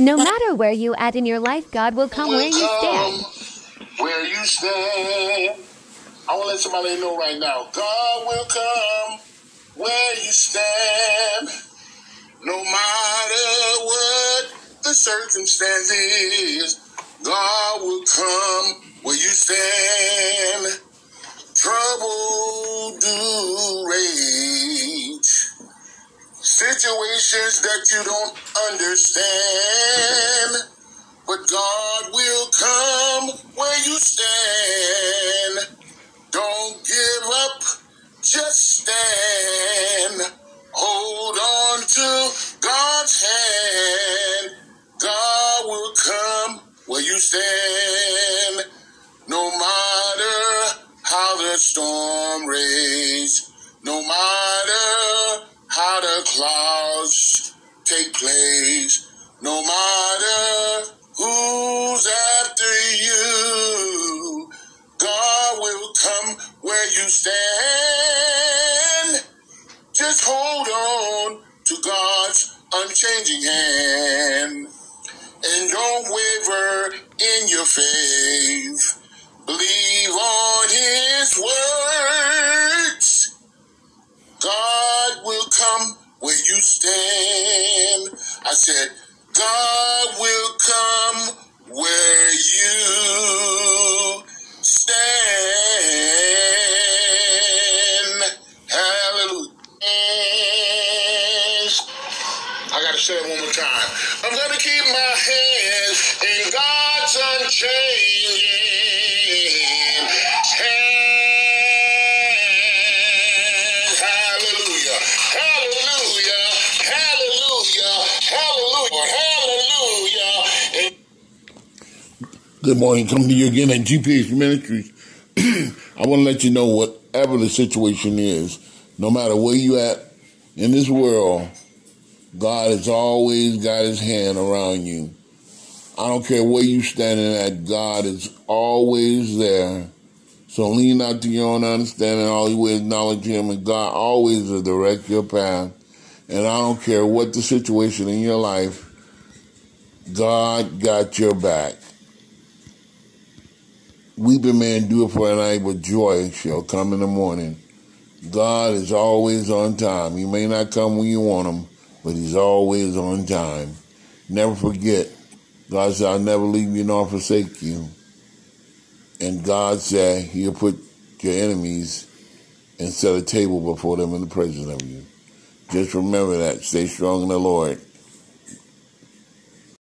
No matter where you at in your life, God will come where you stand. Where you stand. I want to let somebody know right now. God will come where you stand. No matter what the circumstances, God will come where you stand. Trouble do rage. Situations that you don't understand. But God will come where you stand. Don't give up, just stand. Hold on to God's hand. God will come where you stand. No matter how the storm rages, no matter the clouds take place, no matter who's after you, God will come where you stand. Just hold on to God's unchanging hand and don't waver in your faith. Believe on his words. God where you stand. I said, God will come where you stand. Hallelujah. I gotta say it one more time. I'm gonna keep my hands in God's unchanging hand. Hallelujah. Hallelujah. Good morning. Come to you again at GPS Ministries. I want to let you know whatever the situation is, no matter where you at in this world, God has always got his hand around you. I don't care where you standing at, God is always there. So lean not to your own understanding, all you acknowledge him, and God always will direct your path. And I don't care what the situation in your life, God got your back. Weeping man do it for a night, but joy shall come in the morning. God is always on time. He may not come when you want him, but he's always on time. Never forget, God said, I'll never leave you nor forsake you. And God said, He'll put your enemies and set a table before them in the presence of you. Just remember that. Stay strong in the Lord.